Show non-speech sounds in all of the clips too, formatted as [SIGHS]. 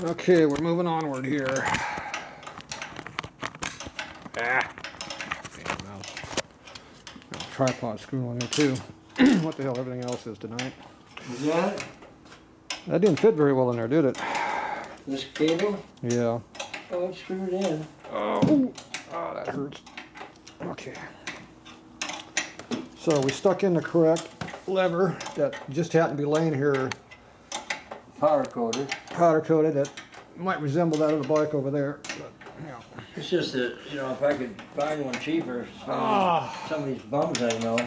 Okay, we're moving onward here. Ah. Damn mouse. A Tripod screw on there too. [CLEARS THROAT] what the hell everything else is tonight. Is that That didn't fit very well in there, did it? this cable? Yeah. Oh, it's screwed in. Oh, oh that hurts. Okay. So we stuck in the correct lever that just happened to be laying here Power coated. Powder coated that might resemble that of the bike over there. But, yeah. It's just that, you know, if I could find one cheaper, some, of, Ah. these, some of these bums I know.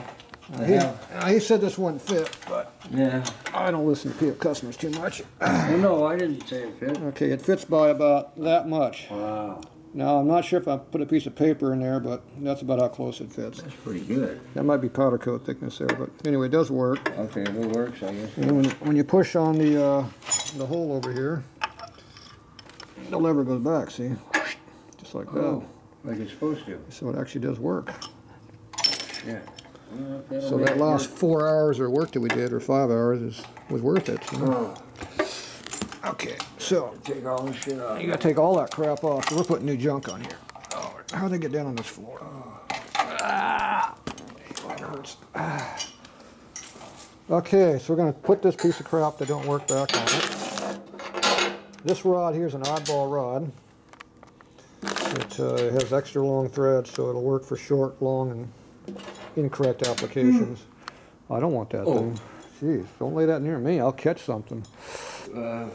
He, have, he said this wouldn't fit, but yeah. I don't listen to people, customers too much. Oh, no, I didn't say it fit. Okay, it fits by about that much. Wow, Now, I'm not sure if I put a piece of paper in there, but that's about how close it fits. that's pretty good. That might be powder coat thickness there, but anyway, it does work. Okay, it works, I guess. And when, when you push on the, uh, the hole over here, the lever goes back, see? Just like that. Oh, like it's supposed to. So it actually does work. Yeah. Well, So that last work. four hours of work that we did, or five hours, is, was worth it. you know? Oh, Okay, so take all this shit off. you gotta take all that crap off. So we're putting new junk on here. Oh, how'd they get down on this floor? Ah, that hurts. Ah. Okay, so we're gonna put this piece of crap that don't work back on it. This rod here is an oddball rod. It uh, has extra long threads, so it'll work for short, long, and incorrect applications. I don't want that Oh. thing. Jeez, don't lay that near me. I'll catch something. Uh,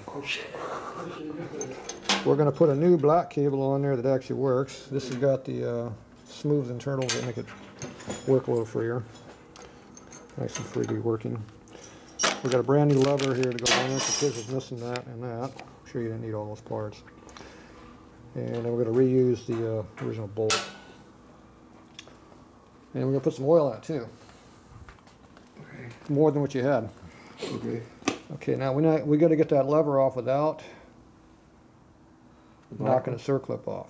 We're gonna put a new black cable on there that actually works. This has got the uh, smooth internals that make it work a little freer. Nice and freely working. We got a brand new lever here to go on it. The kids is missing that and that. I'm sure you didn't need all those parts. And then we're gonna reuse the uh, original bolt. And we're gonna put some oil on it too. More than what you had. okay. Okay, now we know, we gotta get that lever off without knocking the circlip off.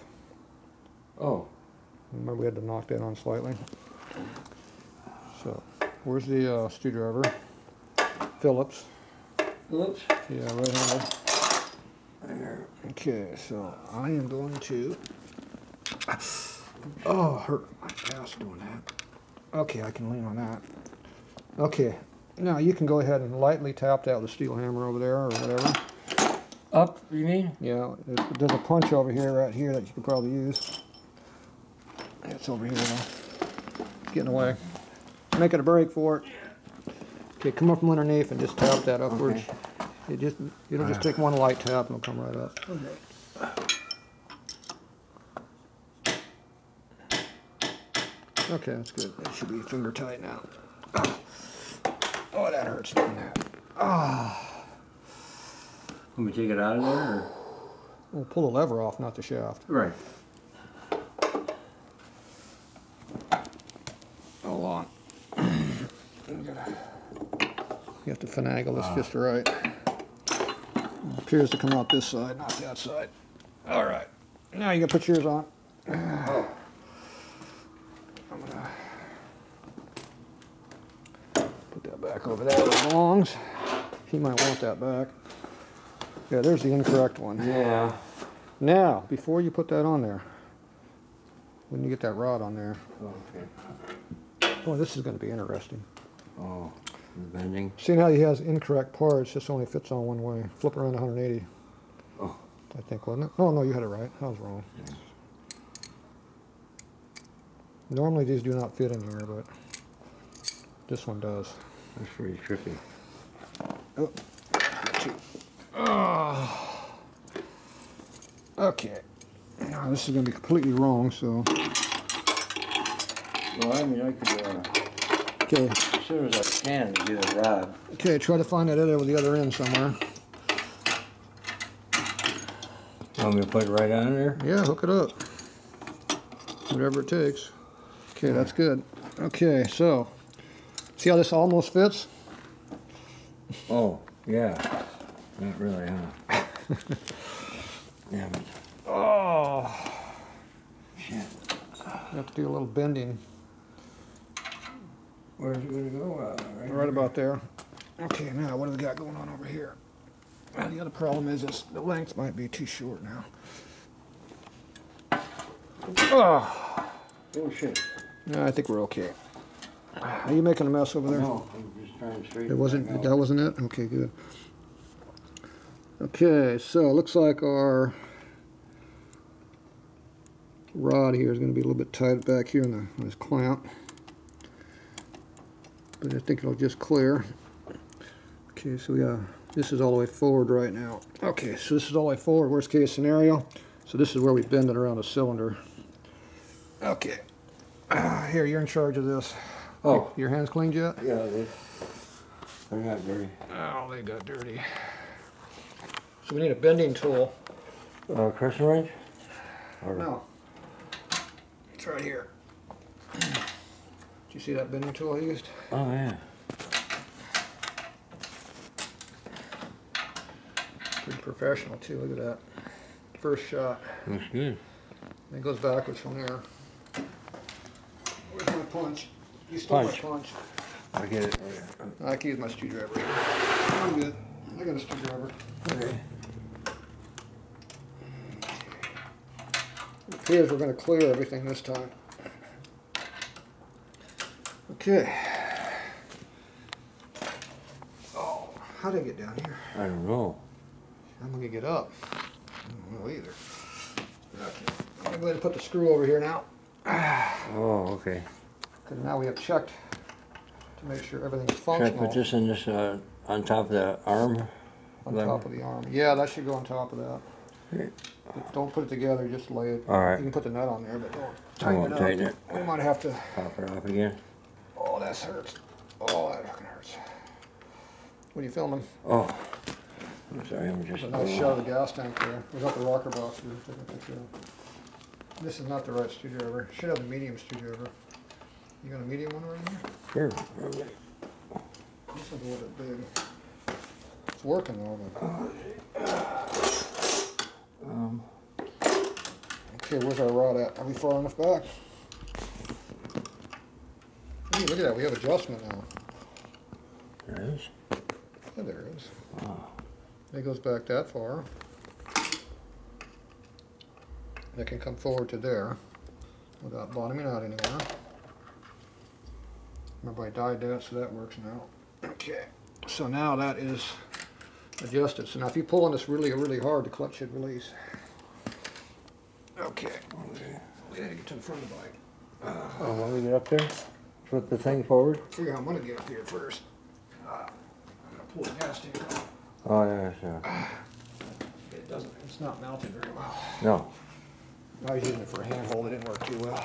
Oh, Remember we had to knock that on slightly. So, where's the uh, screwdriver? Phillips. oops. Yeah, right handle. There. Okay, so I am going to. Oh, hurt my ass doing that. Okay, I can lean on that. Okay, now you can go ahead and lightly tap that with a steel hammer over there or whatever. Up, you mean? Yeah, it- there's a punch over here, right here, that you could probably use. It's over here now. Getting away. Making a break for it. Okay, come up from underneath and just tap that upwards. Okay. It just, it'll just ah. take one light tap and it'll come right up. Okay, that's good. That should be finger tight now. That hurts ah. that. Let me take it out of there, or? We'll pull the lever off, not the shaft. Right. Hold on. You have to finagle this just right. Appears to come out this side, not that side. All right. Now you can put yours on. Oh. I'm gonna put that belongs. He might want that back. Yeah, there's the incorrect one. Yeah. Now, before you put that on there, when you get that rod on there, Okay. oh, this is gonna be interesting. Oh, the bending. Seeing how he has incorrect parts, this only fits on one way. Flip around 180. Oh. I think, wasn't it? Oh, no, you had it right. I was wrong. Normally these do not fit in here, but this one does. That's pretty trippy. Oh. Okay. Now this is going to be completely wrong, so. Well, I mean, I could, uh, Okay, as soon as I can, get a rod. okay, try to find that other with the other end somewhere. Want me to put it right on there? Yeah, hook it up. Whatever it takes. Okay, that's good. Okay, so, see how this almost fits? Oh, yeah. Not really, huh? [LAUGHS] yeah, but, Oh. shit. You have to do a little bending Where's it gonna go? Uh, right, right about there. Okay, now what do we got going on over here? The other problem is this, the length might be too short now. Oh, Oh, shit. no, I think we're okay. Are you making a mess over there? No, I'm just trying to straighten It wasn't, back that wasn't it? Okay, good. Okay, so it looks like our rod here is gonna be a little bit tight back here in the, on this clamp. But I think it'll just clear. Okay, so we got, this is all the way forward right now. Okay, so this is all the way forward, worst case scenario. So this is where we bend it around the cylinder. Okay. Ah, Here, you're in charge of this. Oh, Your hands cleaned yet? yeah, they, they're not dirty. Oh, they got dirty. So we need a bending tool. Uh, crescent wrench? Or- No. It's right here. Do you see that bending tool I used? Oh, yeah. Pretty professional too, look at that. First shot. Looks good. And it goes backwards from there. Where's my punch? You stole Punch. my punch. I get it. I can use my screwdriver. I'm good. I got a screwdriver. Okay. It appears we're gonna clear everything this time. Okay. Oh, how did I get down here? I don't know. I'm gonna get up. I don't know either. Okay. I'm gonna go ahead and put the screw over here now. [SIGHS] Oh, okay. Because now we have checked to make sure everything's Should I functional put this in this, uh, on top of the arm? on top of the arm. Yeah, that should go on top of that. Okay. But Don't put it together, just lay it. All right. You can put the nut on there, but don't I tighten won't it up. tighten it. We might have to, Pop it off again? oh, that hurts. Oh, that fucking hurts. What are you filming? Oh. I'm sorry, I'm just. A nice shot of the gas tank there. We got the rocker box we were taking a picture of. This is not the right screwdriver. Should have the medium screwdriver. You got a medium one right here? Okay. This is a little bit big. It's working though. but- Um, Okay, where's our rod at? Are we far enough back? Hey, look at that. We have adjustment now. there it is. Yeah, there it is. Oh. It goes back that far. It can come forward to there without bottoming out anywhere. Remember I dyed that, so that works now. Okay, so now that is adjusted. So now if you pull on this really, really hard, the clutch should release. Okay, Okay. we gotta get to the front of the bike. Oh, want me to get up there? Flip the thing forward? Figure out I'm gonna get up here first. Uh, I'm gonna pull the gas tank off. Oh, yeah, sure. [SIGHS] It doesn't, it's not mounted very well. No. I was using it for a handhold, it didn't work too well.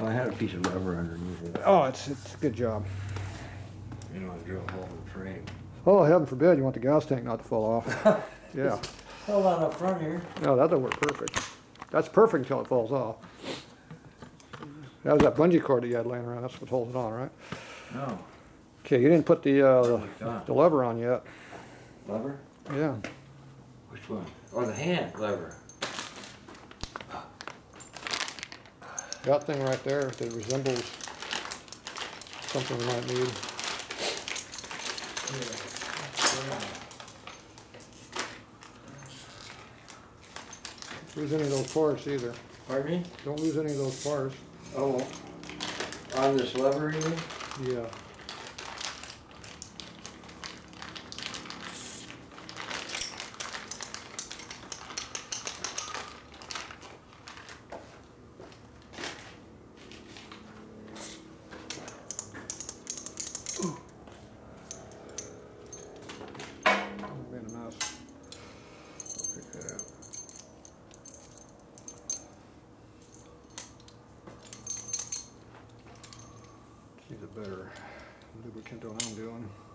I had a piece of rubber underneath it. Oh, it's, it's a good job. You know, I drill a hole in the frame. Oh, heaven forbid you want the gas tank not to fall off. [LAUGHS] Yeah, Hold on up front here. no, that'll work perfect. That's perfect until it falls off. That was that bungee cord that you had laying around, that's what holds it on, right? No. Okay, you didn't put the, uh, the- the lever on yet. Lever? Yeah, Which one? Oh, the hand lever. That thing right there that resembles something we might need. Lose any of those parts either. Pardon me? Don't lose any of those parts. Oh, on this lever, you mean? Yeah. Diskussion.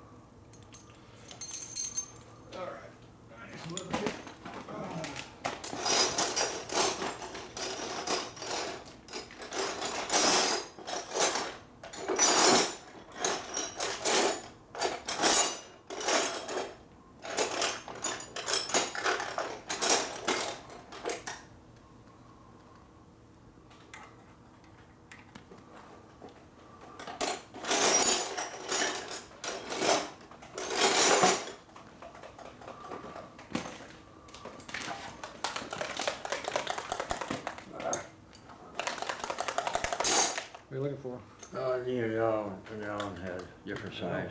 For? Uh, you know, an Allen head, different size.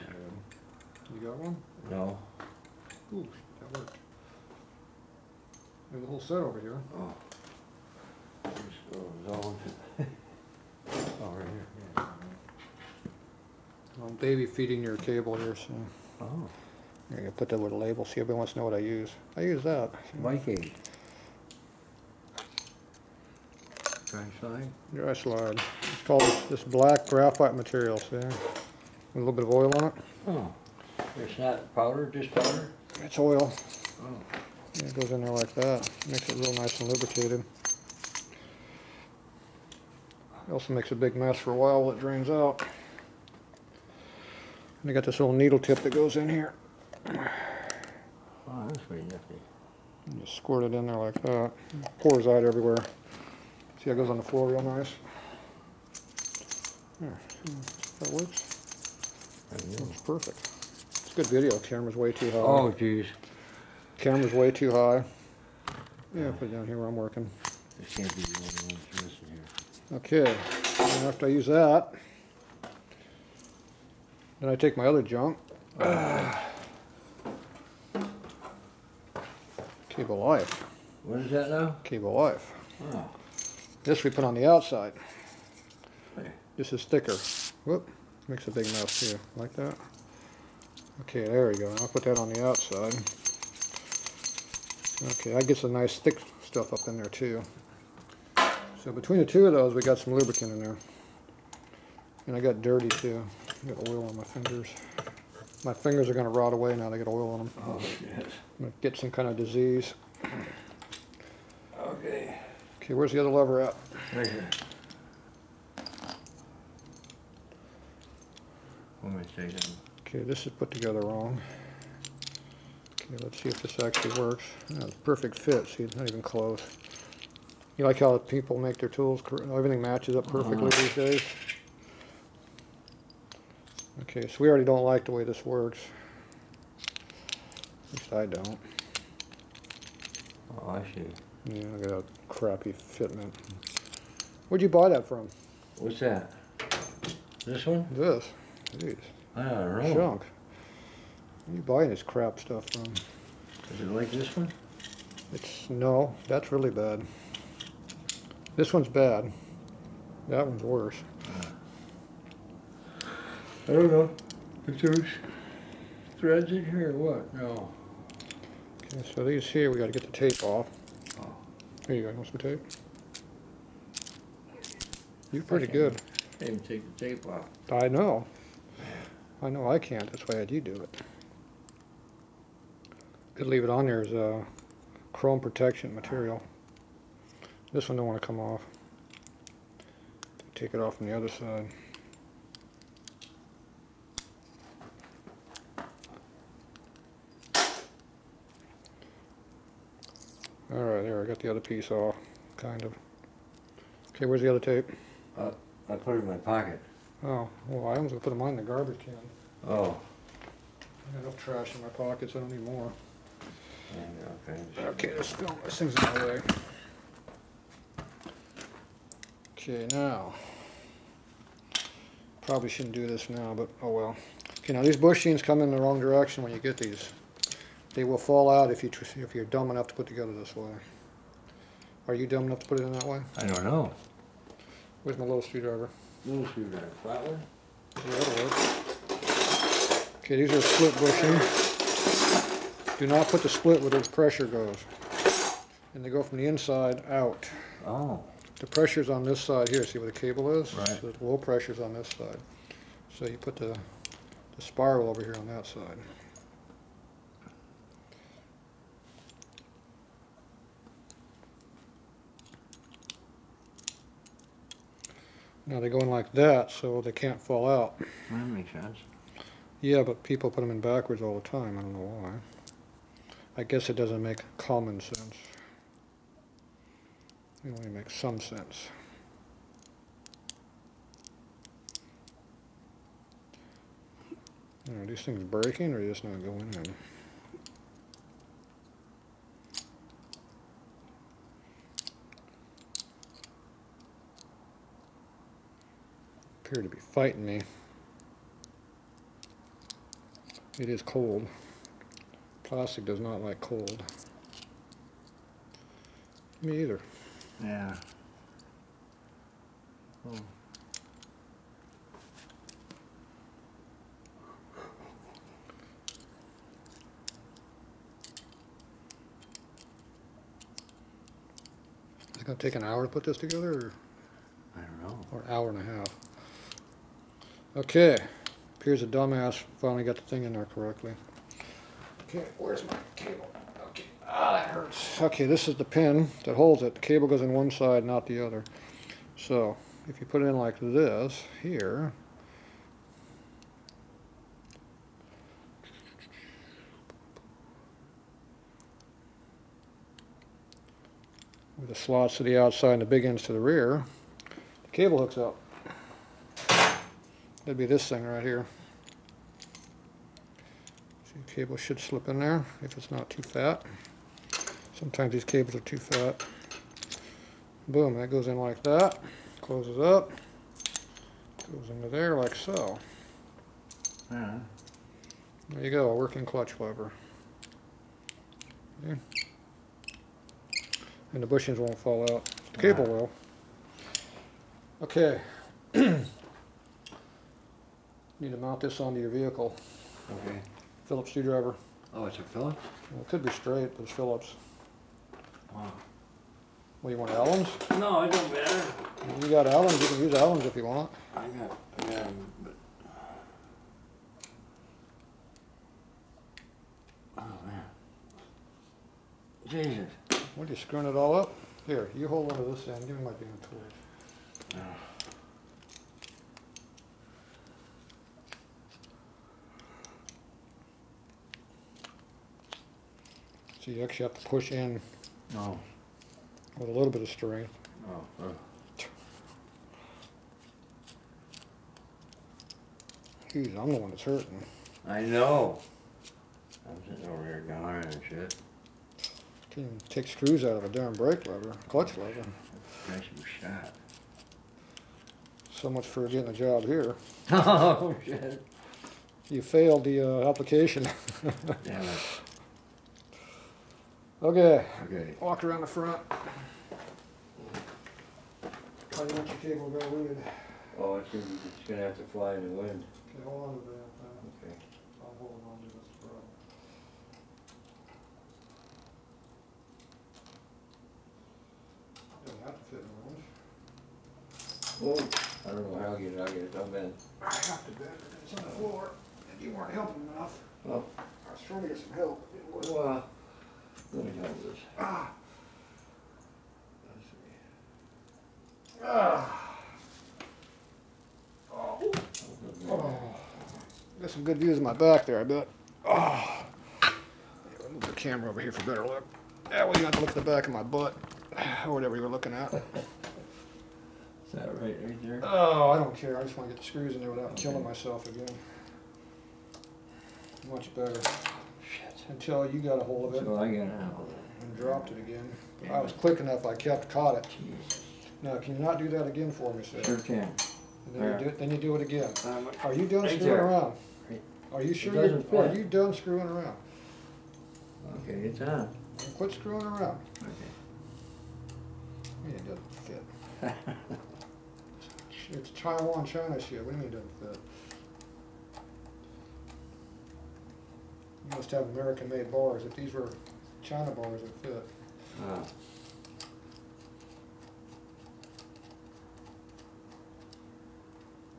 You got one? No? Ooh, that worked. There's a whole set over here. Oh. Just those old. Oh, right here, yeah. I'm baby feeding your cable here, so. Oh, Here, you put that with a label, see everybody wants to know what I use. I use that. Vikings. Dry slide? Dri-Slide. It's called this black graphite material, see? A little bit of oil on it. Oh. It's not powder, just powder? It's oil. Oh. Yeah, It goes in there like that. Makes it real nice and lubricated. It also makes a big mess for a while while it drains out. And I got this little needle tip that goes in here. Oh, that's pretty nifty. And You squirt it in there like that. Pours out everywhere. See how it goes on the floor real nice? There. That works. Knew. Perfect. It's good video. Camera's way too high. Oh, geez. Camera's way too high. Yeah, put it down here where I'm working. This can't be the only one that's missing here. Okay, after I use that, then I take my other junk. [SIGHS] Cable life, What is that now? cable life. Oh. This we put on the outside. This is thicker. Whoop, makes a big mess too, like that. Okay, there we go. I'll put that on the outside. Okay, that gets a nice thick stuff up in there too. So between the two of those, we got some lubricant in there. And I got dirty too. I got oil on my fingers. My fingers are gonna rot away now they got oil on them. Oh, yes. I'm gonna get some kind of disease. Okay. Okay, where's the other lever at? Right here. Let me take them. Okay, this is put together wrong. Okay, let's see if this actually works. It's a perfect fit, see, it's not even close. You like how people make their tools, everything matches up perfectly Uh-huh. these days? Okay, so we already don't like the way this works. At least I don't. Oh, I see. Yeah, I got a crappy fitment. Where'd you buy that from? What's that? This one? This? Jeez, I don't know. junk. Where you buying this crap stuff from? Is it like this one? It's, no, that's really bad. This one's bad. That one's worse. Ah. I don't know. If there's threads in here or what? No. Okay, so these here, we gotta get the tape off. Oh. Here you go, want some tape? You're pretty good. Can't even take the tape off. I know. I know I can't, that's why I you do it. Could leave it on there as a chrome protection material. This one don't wanna come off. Take it off from the other side. Alright, there, I got the other piece off, kind of. Okay, where's the other tape? Uh, I put it in my pocket. Oh, well, I was gonna put mine in the garbage can. Oh. I got enough trash in my pockets, I don't need more. Okay. Okay, this film, this thing's in my way. Okay, now. Probably shouldn't do this now, but oh well. Okay, now these bushings come in the wrong direction when you get these. They will fall out if you, tr- if you're dumb enough to put together this way. Are you dumb enough to put it in that way? I don't know. Where's my little screwdriver? Little screwdriver. Flat one? Yeah, that'll work. Okay, these are split bushings. Do not put the split where the pressure goes. And they go from the inside out. Oh. The pressure's on this side here, see where the cable is? Right. So the low pressure's on this side. So you put the, the spiral over here on that side. Now they go in like that, so they can't fall out. That makes sense. Yeah, but people put them in backwards all the time, I don't know why. I guess it doesn't make common sense. It only makes some sense. Are these things breaking or are they just not going in? Appear to be fighting me. It is cold. Plastic does not like cold. Me either. Yeah. Oh. Is it gonna take an hour to put this together, or, I don't know. or an hour and a half? Okay, appears a dumbass finally got the thing in there correctly. Okay, where's my cable? Okay, ah, that hurts. Okay, this is the pin that holds it. The cable goes in one side, not the other. So, if you put it in like this, here. With the slots to the outside and the big ends to the rear, the cable hooks up. That'd be this thing right here. See, the cable should slip in there if it's not too fat. Sometimes these cables are too fat. Boom, that goes in like that, closes up, goes into there like so. Yeah. There you go, a working clutch lever. Okay. And the bushings won't fall out. The cable will. Okay. [CLEARS THROAT] Need to mount this onto your vehicle. Okay. Phillips screwdriver. Oh, it's a Phillips? Well, it could be straight, but it's Phillips. Wow. Well, you want Allen's? No, it don't matter. You got Allen's, you can use Allen's if you want. I got, I got 'em, but. Uh, oh, man. Jesus. What, are you screwing it all up? Here, you hold on to this end, give me my damn tools. Oh. So you actually have to push in No. with a little bit of strength. Oh. uh, Geez, I'm the one that's hurting. I know. I'm sitting over here going and shit. Can't even take screws out of a darn brake lever, clutch lever. Nice you shot. So much for getting a job here. [LAUGHS] Oh, shit. You failed the uh, application. [LAUGHS] Damn it. Okay, Okay. walk around the front. How do you want your cable routed? Oh, it's gonna, it's gonna have to fly in the wind. Okay, hold on to that. uh, Okay. I'm holding on to this for. Doesn't have to fit in the orange. Oh, I don't know how I'll get it, I'll get it, I'll bend. I have to bend it, it's on the floor, and you weren't helping enough. Oh, I was trying to get some help. It wasn't. well, uh, let me hold this. Ah, Let's see. ah. Oh, Oh. Got some good views of my back there, I bet. Oh. Yeah, move the camera over here for better look. That way you have to look at the back of my butt, [SIGHS] or whatever you were looking at. Is that right, right there? Oh, I don't care. I just want to get the screws in there without killing myself again. Much better. Until you got a hold of it So I got it and dropped it again. But I was quick enough, I kept, caught it. Jesus. Now, can you not do that again for me, sir? Sure can. And then you do it, then you do it again. Um, Are you done Right screwing there. around? Right. Are you sure? doesn't you- Are fit. you done screwing around? Okay, it's on. Quit screwing around. Okay. Yeah, it doesn't fit. [LAUGHS] It's Taiwan, China shit. What do you mean it doesn't fit? Must have American-made bars. If these were China bars, it'd fit. Ah.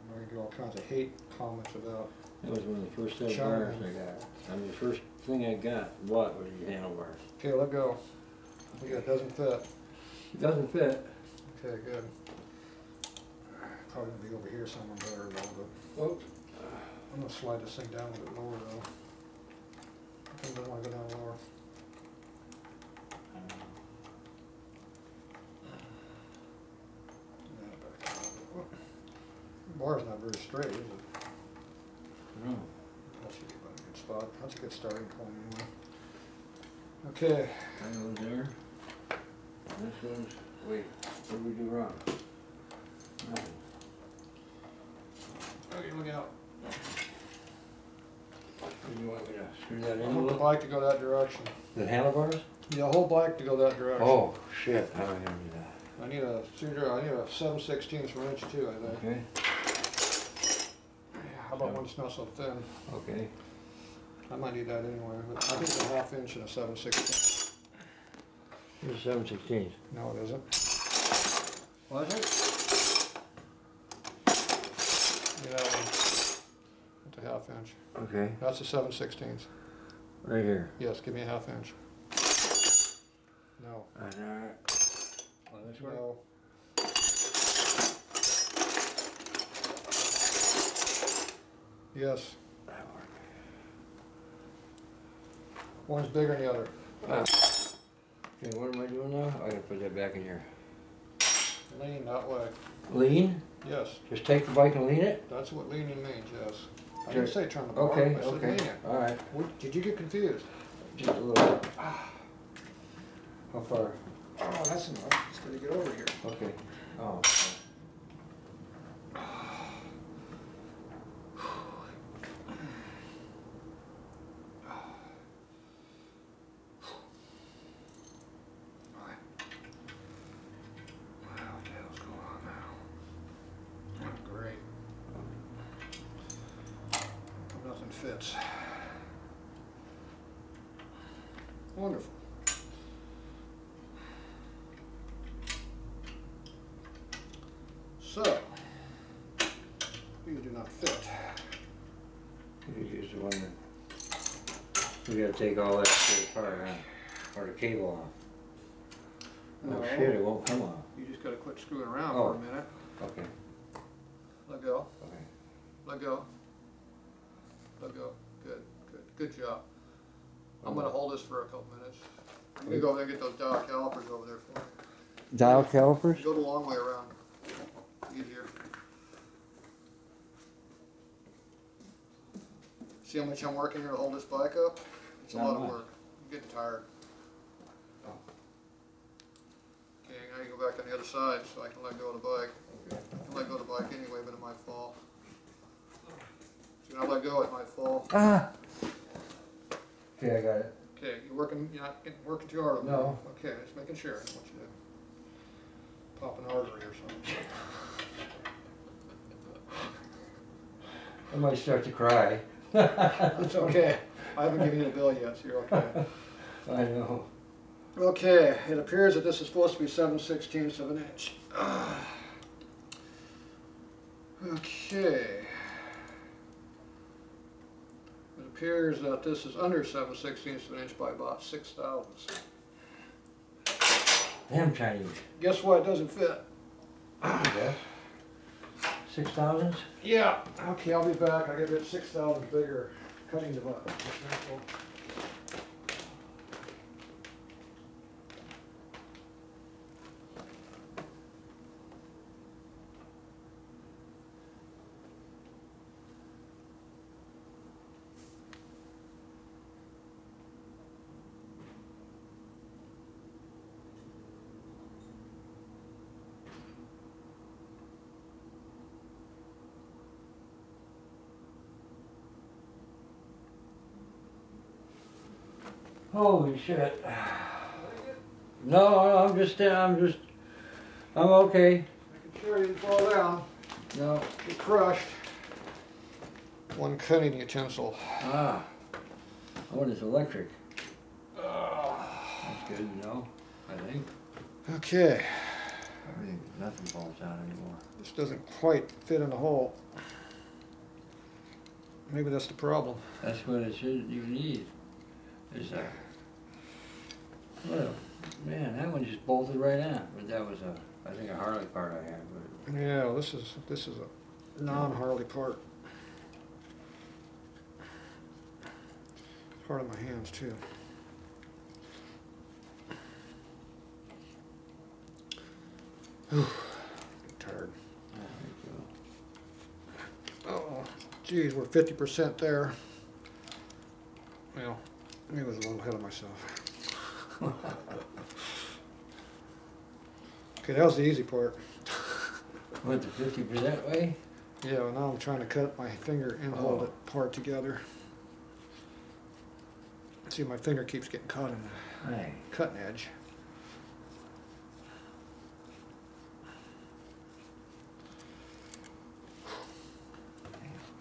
I'm gonna get all kinds of hate comments about. That was one of the first set of bars I got. I mean, the first thing I got, bought was these handlebars. Okay, let go. Yeah, it doesn't fit. It doesn't fit. Okay, good. Probably gonna be over here somewhere better though, but Oh, I'm gonna slide this thing down a little bit lower though. I think I wanna go down lower. Yeah, back a little Bar's not very straight, is it? no. That should be about a good spot. That's a good starting point anyway. Okay, That goes there. This goes, wait, what did we do wrong? Nothing. Okay, look out. You want to screw that I in a want the little? bike to go that direction. The handlebars? Yeah, the whole bike to go that direction. Oh, shit, how am I gonna do that? I need a screwdriver, I need a seven sixteenths of an inch too, I think. Okay, How about one that's not so thin? okay. I might need that anyway, but I think it's a half inch and a seven sixteenths. Here's seven sixteenths. No, it isn't. Was it? Yeah, that one. It's a half inch. Okay, That's a seven sixteenths. right here. Yes, give me a half inch. No, And, uh, on this one? no. Yes, That one. one's bigger than the other. Okay, what am I doing now? I gotta put that back in here. Lean that way. Lean? Yes, Just take the bike and lean it? that's what leaning means, yes. I didn't say turn the bar, Okay, I said okay, lean it. alright. What- Did you get confused? Just a little. Ah. How far? Oh, that's enough. Just gotta get over here. Okay. Oh. What the hell's going on now? Oh, great. Nothing fits. Wonderful. So, these do not fit. You use the one that. We gotta take all that shit apart, huh? Or the cable off. Oh shit, it won't come off. You just gotta quit screwing around for Oh. a minute. Okay, Let go. okay. Let go. Good, job. I'm gonna hold this for a couple minutes. I'm gonna go over there and get those dial calipers over there for me. Dial calipers? Go the long way around. Easier. See how much I'm working here to hold this bike up? It's a Not lot of much. work. I'm getting tired. Okay, now you go back on the other side so I can let go of the bike. I can let go of the bike anyway, but it might fall. So when I let go, it might fall. Ah! Okay, I got it. Okay, you're working, you're not getting, working too hard on No. Okay, just making sure. I don't want you to pop an artery or something. I might start to cry. [LAUGHS] It's okay. I haven't given you the bill yet, so you're okay. [LAUGHS] I know. Okay, it appears that this is supposed to be seven sixteenths of an inch. [SIGHS] Okay. It appears that uh, this is under seven sixteenths of an inch by about six thousandths. Damn Chinese. Guess what? It doesn't fit. Yes. Six thousands? Yeah. Okay, I'll be back. I got get it six thousand bigger cutting device. Holy shit. No, no, I'm just, I'm just, I'm okay. Making sure you didn't fall down. No. Get crushed. One cutting utensil. Ah. Oh, it's electric. That's good to know, I think. Okay, Everything, nothing falls down anymore. this doesn't quite fit in the hole. Maybe that's the problem. That's what it should, you need, is that. Well, man, that one just bolted right on, but that was a, I think a Harley part I had, but. Yeah, this is, this is a non-Harley part. Part of my hands too. Whew, Tired. Oh, geez, we're fifty percent there. Well, I was a little ahead of myself. [LAUGHS] Okay, that was the easy part. [LAUGHS] Went the fifty percent way? Yeah, well, now I'm trying to cut my finger and hold Oh. it part together. See, my finger keeps getting caught in the Hey, cutting edge.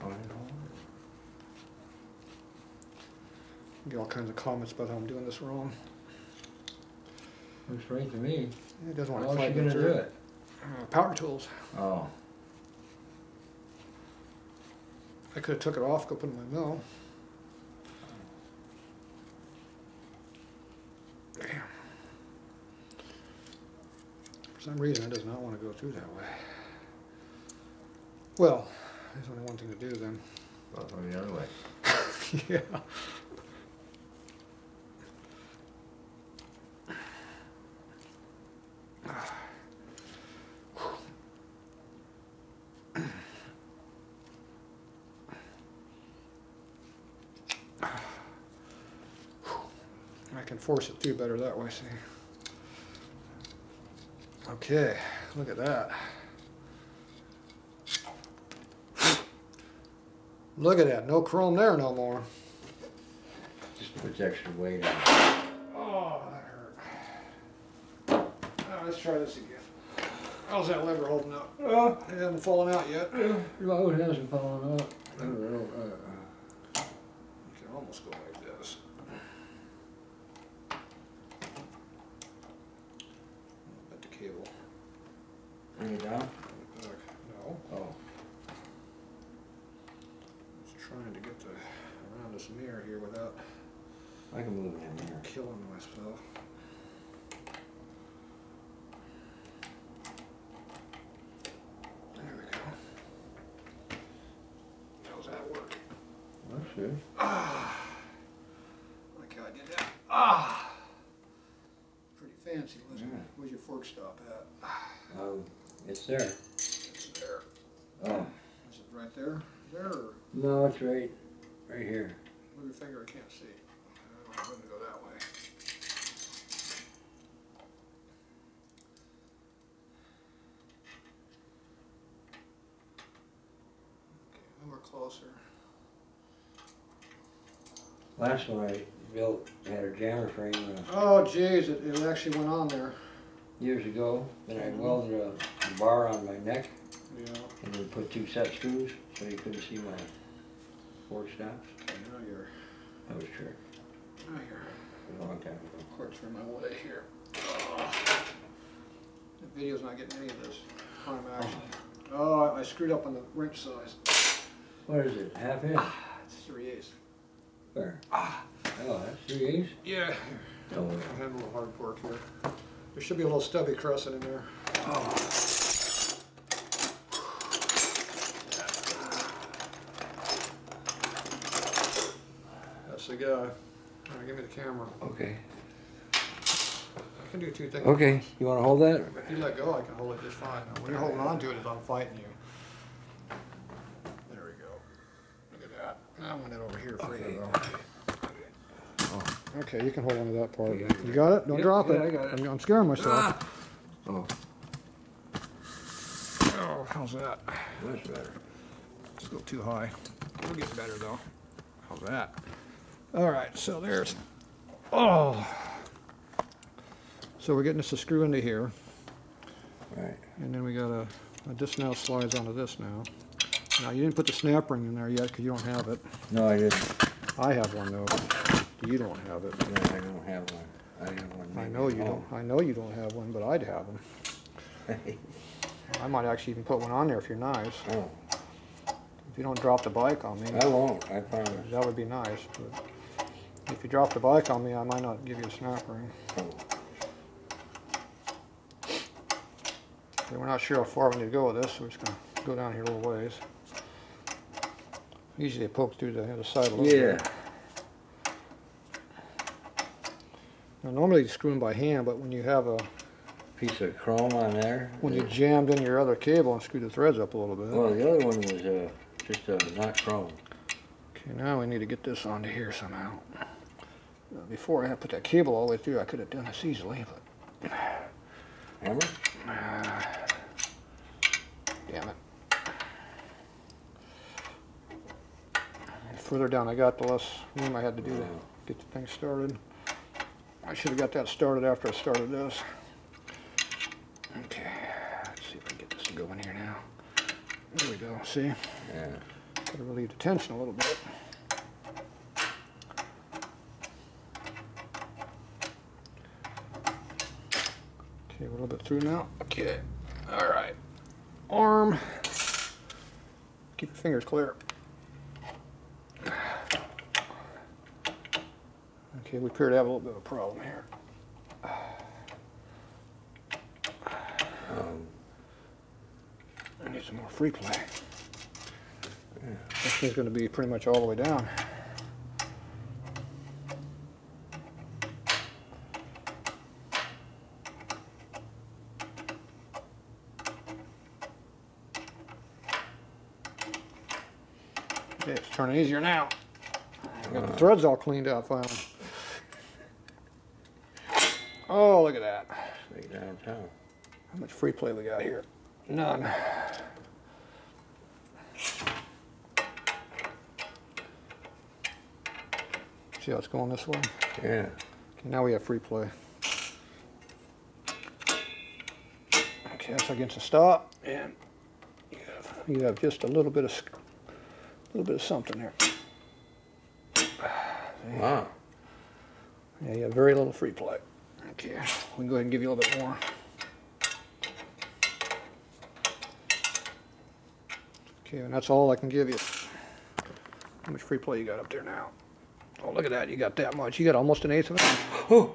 on and on. Get all kinds of comments about how I'm doing this wrong. Looks right to me. It doesn't want How's to she quite gonna do it? Power tools. Oh, I could have took it off, go put it in my mill. Damn. For some reason, it does not want to go through that way. Well, there's only one thing to do then. well, go the other way. [LAUGHS] yeah. I can force it through better that way, see. Okay, look at that. Look at that, no chrome there no more. Just puts extra weight on. Oh, that hurt. Oh, let's try this again. How's that lever holding up? Oh, it hasn't fallen out yet. You Oh, it hasn't fallen out. Uh, uh, uh. can almost go like this. At the cable. Bring it down? Look, No, Oh, just trying to get the around this mirror here without I can move in here. killing myself. There we go. How's that work? That's good. Ah, like how I did that. Ah, pretty fancy, wasn't it? Where's your fork stop at? Um, it's there. It's there. Oh, Is it right there? There, or no, it's right, right here. move your finger, I can't see. I don't know, I'm gonna go that way. Okay, then we're closer. Last one I built had a jammer frame uh, Oh jeez, it, it actually went on there. years ago. Then I welded a bar on my neck Yeah. and then put two set screws so you couldn't see my fork stops. Now you're, That was true. now you're. A long time ago. Corks from my way here. The video's not getting any of this prime action. Oh, I- I screwed up on the wrench size. What is it? Half inch? It's three eighths. Where? Ah. Oh, that's three eighths? Yeah. Oh, I had a little hard pork here. There should be a little stubby crescent in there. Oh. That's the guy. All right, give me the camera. Okay. I can do two things. Okay, you wanna hold that? If you let go, I can hold it just fine. Now, When you're holding on to it, it's I'm fighting you. There we go. Look at that. I want it over here for you though. Okay, you can hold on to that part. Yeah. You got it? Don't Yep, drop yeah, it. I got it. I'm- I'm scaring myself. Ah! Oh, Oh, how's that? much better. It's a little too high. It'll get better though. How's that? All right, so there's, oh. So we're getting this to screw into here. Right. And then we got a, this now slides onto this now. Now, you didn't put the snap ring in there yet because you don't have it. No, I didn't. I have one though. You don't have it. No, I don't have one. I have one. I maybe know at you don't, home. I know you don't have one, but I'd have one. [LAUGHS] I might actually even put one on there if you're nice. Oh, If you don't drop the bike on me, I won't, I promise. that would be nice. But If you drop the bike on me, I might not give you a snap ring. Oh, Okay, We're not sure how far we need to go with this, so we're just gonna go down here a little ways. Usually they poke through the other side a little bit. Yeah, Now, normally you screw them by hand, but when you have a, piece of chrome on there. when you jammed in your other cable and screwed the threads up a little bit. Well, the other one was, uh, just, uh, not chrome. Okay, now we need to get this onto here somehow. Uh, Before I had put that cable all the way through, I could have done this easily, but Hammer? damn it. further down I got, the less room I had to do to get the thing started. I should have got that started after I started this. Okay, let's see if I can get this to go in here now. There we go, see? Yeah. Gotta relieve the tension a little bit. Okay, a little bit through now. Okay, all right. Arm. Keep your fingers clear. Okay, we appear to have a little bit of a problem here. Um, I need some more free play. This thing's gonna be pretty much all the way down. Okay, it's turning easier now. I Got the threads all cleaned out finally. Oh, look at that. Like downtown. How much free play we got here? None. See how it's going this way? Yeah. Okay, now we have free play. Okay, that's against the stop, and you have, you have just a little bit of, sk- little bit of something there. Wow. Yeah, you have very little free play. Okay, we can go ahead and give you a little bit more. Okay, and that's all I can give you. How much free play you got up there now? Oh, look at that, you got that much. You got almost an eighth of it. Oh,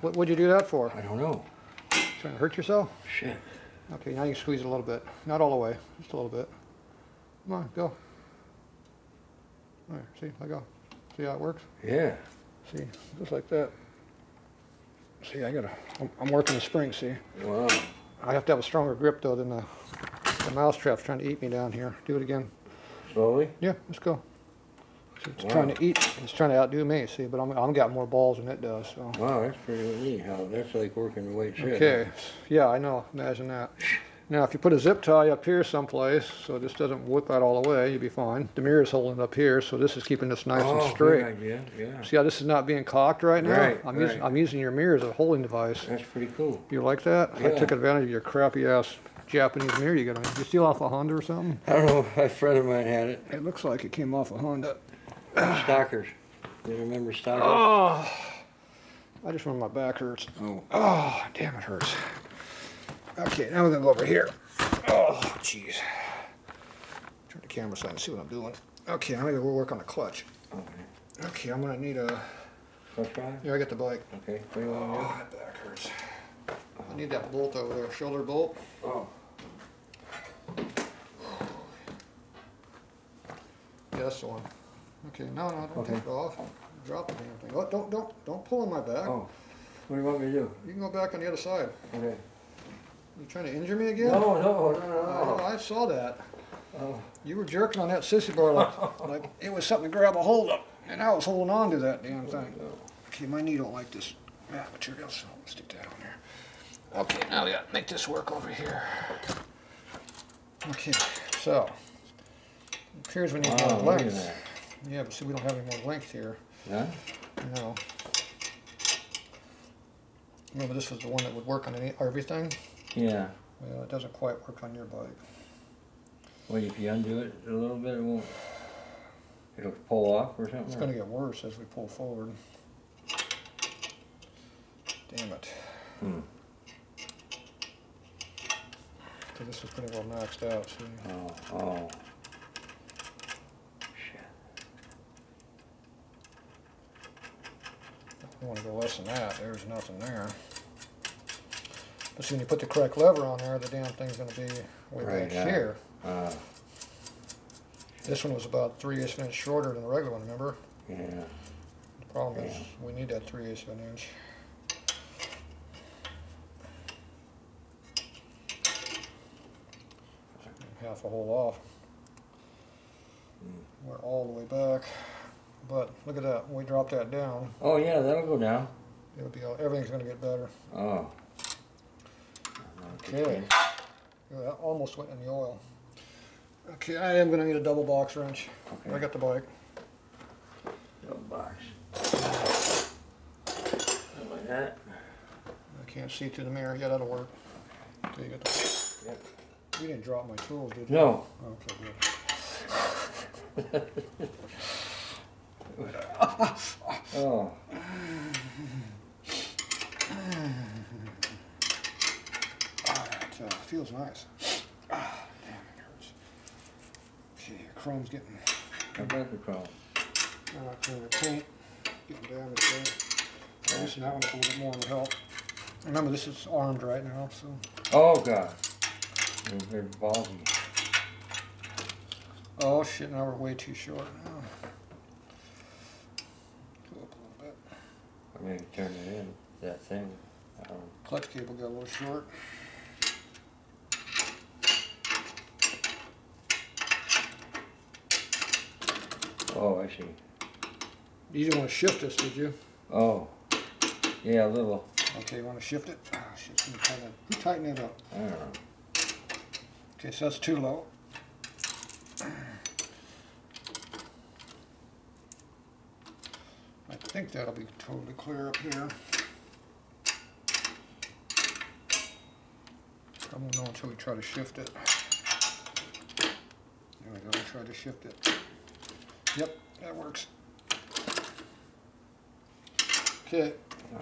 What, what'd you do that for? I don't know. Trying to hurt yourself? Shit. Okay, now you can squeeze it a little bit. Not all the way, just a little bit. Come on, go. All right, see, I go. See how it works? Yeah. See, just like that. See, I gotta, I'm, I'm working the spring, see? Wow. I have to have a stronger grip though than the, the mouse trap's trying to eat me down here. Do it again. Slowly? Yeah, let's go. It's Wow. trying to eat, it's trying to outdo me, see, but I'm, I'm got more balls than it does, so. Wow, that's pretty neat. How that's like working the weight shed. Okay, yeah, I know, imagine that. Now, if you put a zip tie up here someplace, so this doesn't whip out all the way, you'll be fine. The mirror's holding it up here, so this is keeping this nice oh, and straight. Good idea. Yeah. See how this is not being cocked right now? Right, I'm using. I'm using your mirror as a holding device. That's pretty cool. You like that? Yeah. I took advantage of your crappy ass Japanese mirror you got on. You steal off a Honda or something? I don't know. A friend of mine had it. It looks like it came off a Honda. Stalkers. You remember Stalkers? Oh, I just remember my back hurts. Oh. Oh, damn, it hurts. Okay, now we're gonna go over here. Oh, jeez. Turn the camera side and see what I'm doing. Okay, I'm gonna go work on the clutch. Okay. Okay, I'm gonna need a. Clutch? Here, I got the bike. Okay. What do you Oh, want to oh, my back hurts. I need that bolt over there, shoulder bolt. Oh. Yeah, that's the one. Okay, no, no, don't Okay. take it off. Drop the damn thing. Oh, don't, don't, don't pull on my back. Oh. What do you want me to do? You can go back on the other side. Okay. You trying to injure me again? No, no, no, Oh, no. I saw that. Oh. You were jerking on that sissy bar like, [LAUGHS] like it was something to grab a hold of, and I was holding on to that damn thing. Oh, okay, my knee don't like this mat material, so I'll stick that on there. Okay, now we gotta make this work over here. Okay, so it appears we need Wow, more length. Yeah, but see, we don't have any more length here. Huh? No. Remember, this was the one that would work on any, everything. Yeah. Well, it doesn't quite work on your bike. Well, if you undo it a little bit, it won't. It'll pull off or something. It's gonna get worse as we pull forward. Damn it. Hmm. So this is pretty well maxed out, see? Oh, oh. Shit. I wanna go less than that, there's nothing there. But see, when you put the correct lever on there, the damn thing's gonna be way Right, back yeah. here. Uh, This one was about three eighths of an inch shorter than the regular one, remember? yeah. The problem is, we need that three eighths of an inch. Half a hole off. We're all the way back, but look at that, we drop that down, Oh, yeah, that'll go down. it'll be, everything's gonna get better. Oh. Okay. Yeah, that almost went in the oil. Okay, I am gonna need a double box wrench. I got the bike. Little box. Something like that. I can't see through the mirror. Yeah, that'll work. Okay, you got the, Yep. You didn't drop my tools, did you? No. Okay, good. Oh. [LAUGHS] Uh, feels nice. Ah, damn, it hurts. Okay, chrome's getting, How about the chrome? uh, clean the paint, getting damaged there. Loosen that one up a little bit more will help. Remember, this is armed right now, so. Oh god. They're. Oh shit, now we're way too short now. Go up a little bit. Or maybe turn it in. That thing. Um, Clutch cable got a little short. oh, I see. You didn't want to shift this, did you? Oh. Yeah, a little. Okay, you want to shift it? Ah, shit, tighten it. Who it up? I don't know. Okay, so that's too low. I think that'll be totally clear up here. I won't know until we try to shift it. There we go, we tried to shift it. Yep, that works. Okay,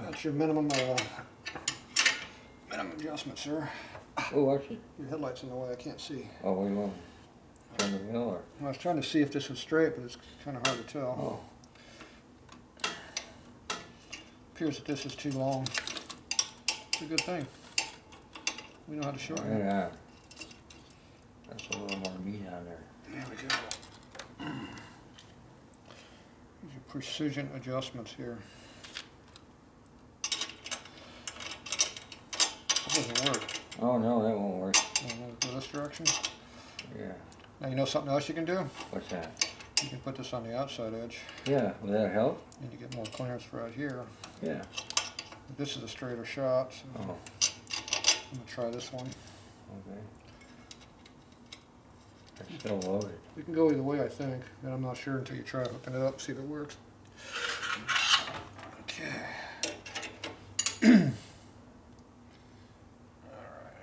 that's your minimum, uh, minimum adjustment, sir. Oh, watch it. Your headlight's in the way, I can't see. Oh, we want turn the wheel or? I was trying to see if this was straight, but it's kind of hard to tell. Oh. Appears that this is too long. It's a good thing. We know how to oh, shorten it. Yeah. That's a little more meat on there. There we go. These are precision adjustments here. That doesn't work. Oh no, that won't work. You wanna Go this direction. Yeah. Now you know something else you can do? What's that? You can put this on the outside edge, Yeah, will that help? and you get more clearance right here. Yeah. This is a straighter shot, so Oh, I'm gonna try this one. okay. It's still loaded. We can go either way, I think, but I'm not sure until you try hooking it up, see if it works. Okay. Alright,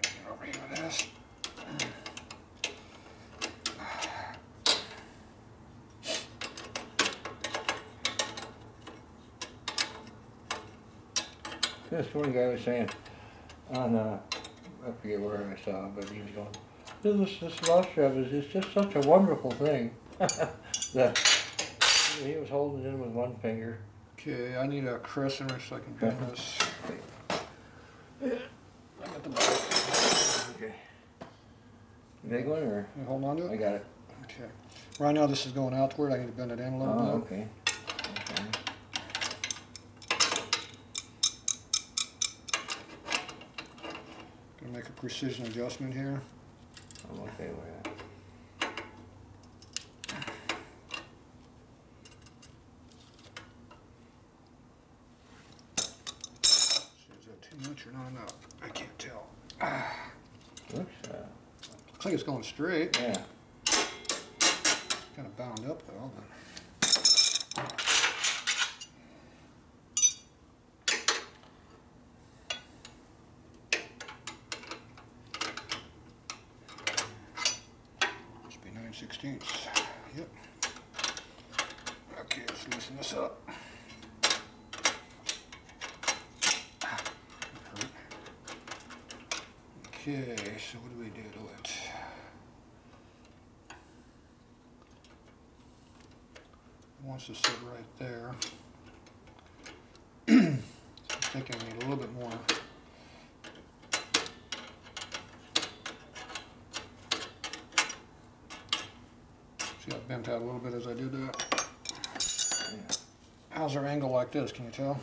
get over here with this. This one guy was saying on, uh, I forget where I saw, it, but he was going, this, this shove is, is just such a wonderful thing. [LAUGHS] that he was holding it in with one finger. Okay, I need a crescent so I can bend this. I got the back. Okay. Big one or? You hold on to it? I got it. Okay. Right now this is going outward, I need to bend it in a Oh, little bit. okay. Okay. Gonna make a precision adjustment here. I'm okay with that. See, is that too much or not enough? I can't tell. Looks, uh, Looks like it's going straight. yeah. Kind of bound up though. But must be. Yep. Okay, let's loosen this up. Okay, so what do we do to it? It wants to sit right there. so I'm I need a little bit more. See, I bent out a little bit as I did that. yeah. How's our angle like this? Can you tell?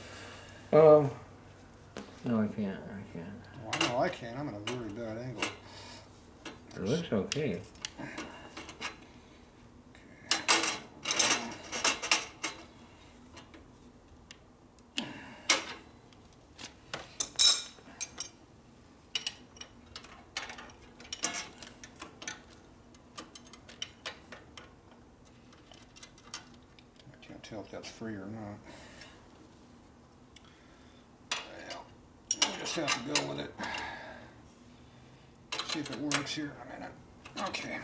Um, no, I can't, I can't. Well, I know I can. I'm at a very bad angle. It looks okay. I can't tell if that's free or not. Well, we'll just have to go with it. See if it works here in a minute. Okay.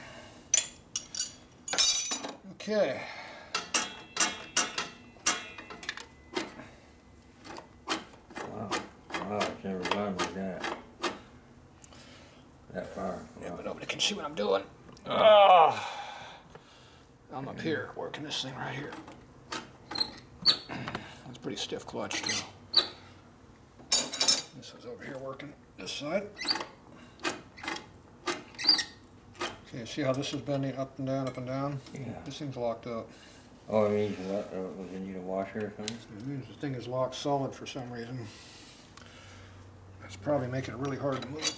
Okay. Wow, wow, it's never gone like that. That far. Yeah, but nobody can see what I'm doing. Ah, I'm up here working this thing right here. It's pretty stiff clutch too. This is over here working this side. Okay, see how this is bending up and down, up and down? Yeah. This thing's locked up. Oh, it means what, uh, it need a washer or something? It means the thing is locked solid for some reason. That's probably making it really hard to move.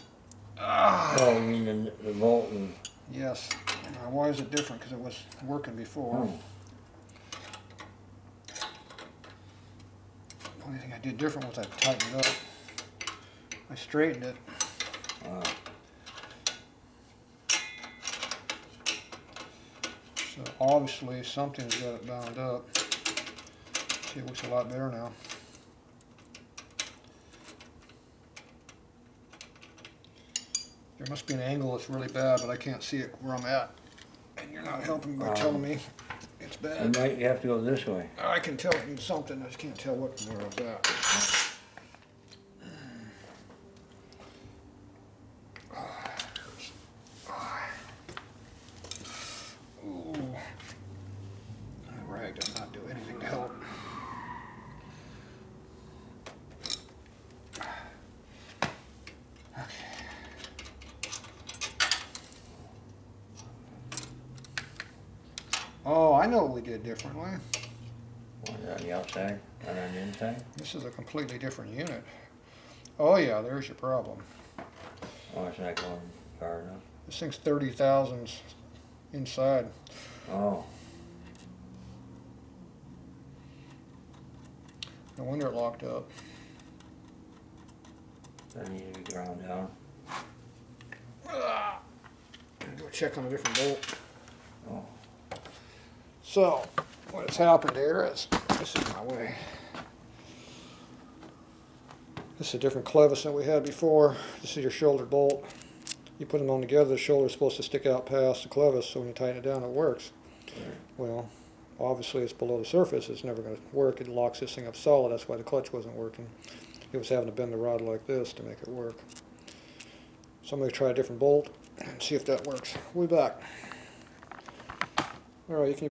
Ah, Oh, you mean the, the bolt and, yes. Now, why is it different? Because it was working before. oh, The only thing I did different was I tightened it up. I straightened it. wow. So obviously something's got it bound up. See, it looks a lot better now. There must be an angle that's really bad, but I can't see it where I'm at. And you're not helping by telling me it's bad. bad. might, you have to go this way. I can tell needs something, I just can't tell what where I was at. Ooh. That rag does not do anything to help. I what we did differently. One on the outside, one on the inside. This is a completely different unit. Oh yeah, there's your problem. Oh, it's not going far enough. This thing's thirty thousand inside. Oh, No wonder it locked up. that needs to be ground down. Do a check on a different bolt. So, what has happened here is, this is my way. This is a different clevis than we had before. This is your shoulder bolt. You put them on together, the shoulder is supposed to stick out past the clevis, so when you tighten it down, it works. Well, obviously it's below the surface, it's never gonna work. It locks this thing up solid, that's why the clutch wasn't working. It was having to bend the rod like this to make it work. So I'm gonna try a different bolt and see if that works. We'll be back. All right, you can